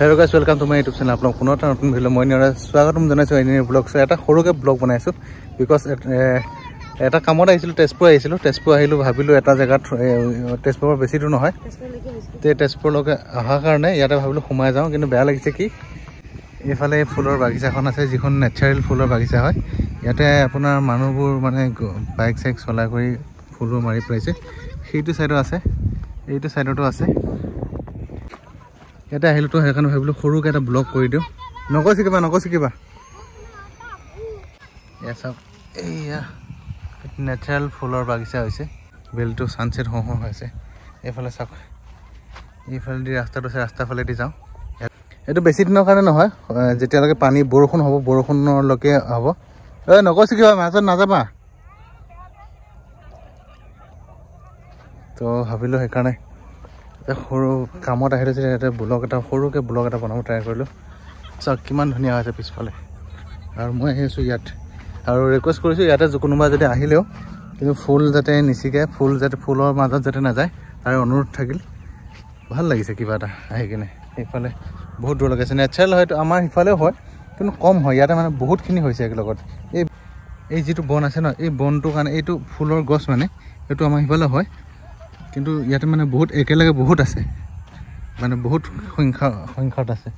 Hello' guys welcome to my YouTube channel আপোনাক পুনৰ এটা নতুন ভিডিঅ' মই নিয়াৰ স্বাগতম জনাইছোঁ। এনে ব্লগ এটা সৰুকৈ ব্লগ বনাইছোঁ বিকজ এটা কামত আহিছিলোঁ তেজপুৰ আহিছিলোঁ। তেজপুৰ আহিলোঁ ভাবিলোঁ এটা জেগাত তেজপুৰৰ বেছি দূৰ নহয়। তে তেজপুৰলৈকে অহাৰ কাৰণে ইয়াতে ভাবিলোঁ সোমাই যাওঁ কিন্তু বেয়া লাগিছে কি? এইফালে ফুলৰ বাগিচাখন আছে যিখন নেচাৰেল ফুলৰ বাগিচা হয়। ইয়াতে আপোনাৰ মানুহবোৰ মানে বাইক চাইক চলাই কৰি ফুলবোৰ মাৰি পেলাইছে। সেইটো ছাইডো আছে এইটো ছাইডতো আছে। ইয়াতে আহিলোঁতো সেইকাৰণে ভাবিলোঁ সৰুকৈ এটা ব্লগ কৰি দিওঁ। নকৈছে কিবা নকৈছে কিবা? এয়া চাওক এইয়া নেচাৰেল ফুলৰ বাগিচা হৈছে। বেলটো ছানছেট হওঁ হওঁ হৈছে। এইফালে চাওক এইফালেদি ৰাস্তাটো আছে ৰাস্তাৰ ফালেদি যাওঁ। এইটো বেছি দিনৰ কাৰণে নহয় যেতিয়ালৈকে পানী বৰষুণ হ'ব বৰষুণলৈকে হ'ব। এই নকৈছে কিবা মাজত নাযাবা। তো ভাবিলোঁ সেইকাৰণে সৰু কামত আহি লৈছিলে ইয়াতে ব্লগ এটা সৰুকৈ ব্লগ এটা বনাব ট্ৰাই কৰিলোঁ। চাওক কিমান ধুনীয়া হৈছে পিছফালে। আৰু মই আহি আছোঁ ইয়াত। আৰু ৰিকুৱেষ্ট কৰিছোঁ ইয়াতে কোনোবা যদি আহিলেও কিন্তু ফুল যাতে নিচিকে ফুল যাতে ফুলৰ মাজত যাতে নাযায় তাৰ অনুৰোধ থাকিল। ভাল লাগিছে কিবা এটা আহি কিনে সেইফালে বহুত দূৰ লগাইছে। নেচাৰেল হয়তো আমাৰ সিফালেও হয় কিন্তু কম হয়। ইয়াতে মানে বহুতখিনি হৈছে একেলগত। এই এই যিটো বন আছে ন এই বনটোৰ কাৰণে এইটো ফুলৰ গছ মানে এইটো আমাৰ সিফালে হয়। কিন্তু ইয়াতে মানে বহুত একেলগে বহুত আছে। মানে বহুত সংখ্যা সংখ্যাত আছে।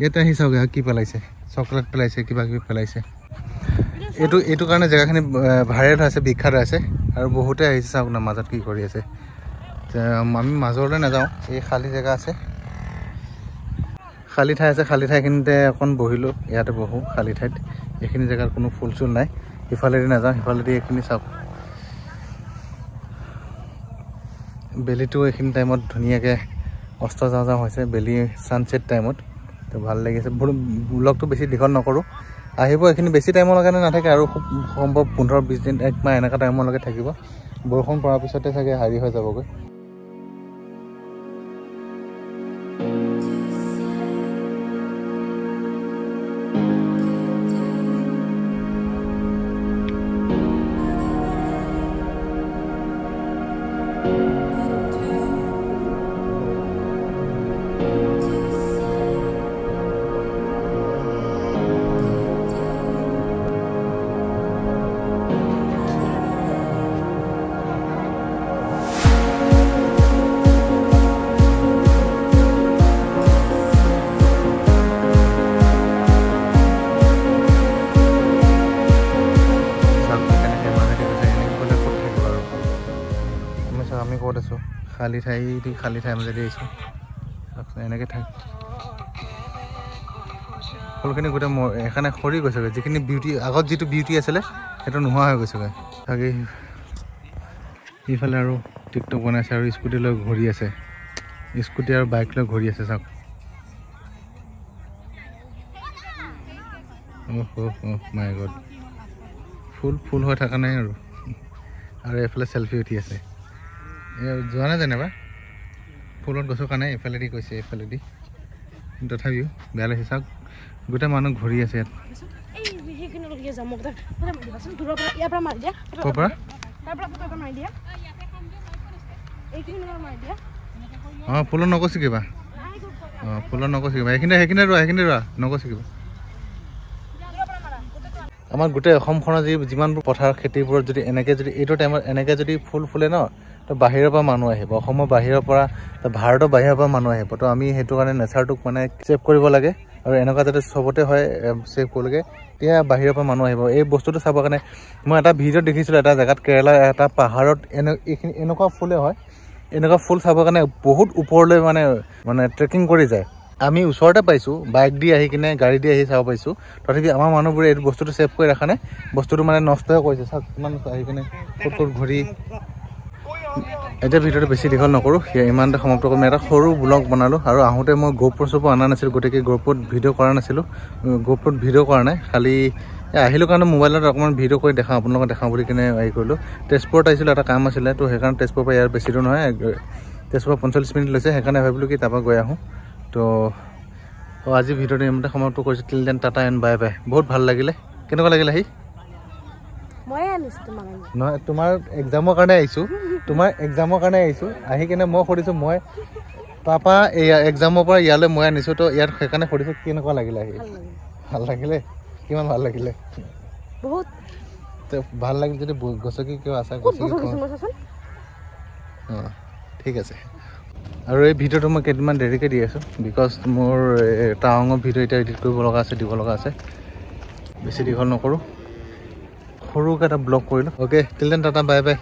ইয়াতে আহি চাওক কি পেলাইছে? চকলেট পেলাইছে কিবা কিবি পেলাইছে। এইটো এইটো কাৰণে জেগাখিনি ভাইৰেল আছে বিখ্যাত আছে। আৰু বহুতে আহিছে চাওক না মাজত কি কৰি আছে। আমি মাজলৈ নাযাওঁ এই খালী জেগা আছে। খালী ঠাই আছে খালী ঠাইখিনিতে অকণ বহিলোঁ ইয়াতে বহোঁ খালী ঠাইত। এইখিনি জেগাত কোনো ফুল চুল নাই। সিফালেদি নাযাওঁ সিফালেদি এইখিনি চাওক। বেলিটো এইখিনি টাইমত ধুনীয়াকৈ অস্ত যাওঁ যাওঁ হৈছে বেলি ছানছেট টাইমত। তো ভাল লাগিছে। ব্লগটো বেছি দীঘল নকৰোঁ। আহিব এইখিনি বেছি টাইমৰ কাৰণে নাথাকে আৰু খুব সম্ভৱ পোন্ধৰ বিছ দিন এক মাহ এনেকুৱা টাইমলৈকে থাকিব। বৰষুণ পৰাৰ পিছতে চাগে হেৰি হৈ যাবগৈ। ক'ত আছোঁ? খালী ঠাই খালী ঠাই মাজেদি আহিছোঁ। এনেকৈ থাক ফুলখিনি গোটেই সেইকাৰণে সৰি গৈছেগৈ। যিখিনি বিউটি আগত যিটো বিউটি আছিলে সেইটো নোহোৱা হৈ গৈছেগৈ। থাকি ইফালে আৰু টিকটক বনাইছে আৰু স্কুটি লৈ ঘূৰি আছে। স্কুটি আৰু বাইক লৈ ঘূৰি আছে চাওক। মাই গড ফুল ফুল হৈ থকা নাই আৰু। আৰু এইফালে চেলফি উঠি আছে। যোৱা নাই যেনিবা। ফুলত গছৰ কাৰণে এইফালেদি কৈছে এইফালেদি তথাপিও বেয়া লাগিছে। চাওক গোটেই মানুহ ঘূৰি আছে ইয়াত। অঁ ফুলত নকৈছে কিবা? অঁ ফুলত নকৈছে কিবা। সেইখিনি সেইখিনি ৰোৱা সেইখিনি ৰোৱা। নকৈছে কিবা? আমাৰ গোটেই অসমখনৰ যি যিমানবোৰ পথাৰ খেতিবোৰত যদি এনেকৈ যদি এইটো টাইমত এনেকৈ যদি ফুল ফুলে ন তো বাহিৰৰ পৰা মানুহ আহিব অসমৰ বাহিৰৰ পৰা ভাৰতৰ বাহিৰৰ পৰা মানুহ আহিব তো আমি সেইটো কাৰণে নেচাৰটোক মানে ছেভ কৰিব লাগে আৰু এনেকুৱা যাতে চবতে হয় ছেভ কৰিবলৈকে তেতিয়া বাহিৰৰ পৰা মানুহ আহিব। এই বস্তুটো চাবৰ কাৰণে মই এটা ভিডিঅ'ত দেখিছিলোঁ এটা জেগাত কেৰেলাৰ এটা পাহাৰত এনে এইখিনি এনেকুৱা ফুলে হয় এনেকুৱা ফুল চাবৰ কাৰণে বহুত ওপৰলৈ মানে মানে ট্ৰেকিং কৰি যায়। আমি ওচৰতে পাইছোঁ বাইক দি আহি কিনে গাড়ী দি আহি চাব পাৰিছোঁ তথাপি আমাৰ মানুহবোৰে এইটো বস্তুটো ছেভ কৰি ৰাখা নাই বস্তুটো মানে নষ্টই কৰিছে চাওক কিমান আহি কিনে ক'ত ক'ত ঘূৰি। এতিয়া ভিডিঅ'টো বেছি দীঘল নকৰোঁ। ইমানতে সমাপ্ত কৰিম এটা সৰু ব্লগ বনালোঁ আৰু আহোঁতে মই গ'প্ৰ চোপ্ৰ অনা নাছিলোঁ গতিকে গ'প্ৰত ভিডিঅ' কৰা নাছিলোঁ। গ'প্ৰত ভিডিঅ' কৰা নাই। খালি আহিলোঁ কাৰণে মোবাইলত অকণমান ভিডিঅ' কৰি দেখাওঁ আপোনালোকক দেখাওঁ বুলি কিনে হেৰি কৰিলোঁ। তেজপুৰত আহিছিলোঁ এটা কাম আছিলে তো সেইকাৰণে তেজপুৰৰ পৰা ইয়াৰ বেছি দূৰ নহয়। তেজপুৰৰ পঞ্চল্লিছ মিনিট লৈছে সেইকাৰণে ভাবিলোঁ কি তাৰপৰা গৈ আহোঁ। তো আজি ভিডিঅ'টো ইমানতে সমাপ্ত কৰিছোঁ। Till then tata and bye bye বহুত ভাল লাগিলে। কেনেকুৱা লাগিলে আহি? নহয় তোমাৰ এক্সামৰ কাৰণে আহিছোঁ। তোমাৰ এক্সামৰ কাৰণে আহিছোঁ। আহি কিনে মই সুধিছোঁ মই তাৰপৰা এয়া এক্সামৰ পৰা ইয়ালৈ মই আনিছোঁ তো ইয়াত সেইকাৰণে সুধিছোঁ কেনেকুৱা লাগিলে আহি? ভাল লাগিল। কিমান ভাল লাগিলে? বহুত। ভাল লাগিল যদি গছকি কিয় আছে অঁ ঠিক আছে। আৰু এই ভিডিঅ'টো মই কেইদিনমান দেৰিকৈ দি আছোঁ বিকজ মোৰ টাৱাঙৰ ভিডিঅ' এতিয়া এডিট কৰিব লগা আছে দিব লগা আছে। বেছি দীঘল নকৰোঁ। সৰুকৈ এটা ব্লগ কৰিলোঁ। Okay till then tata bye bye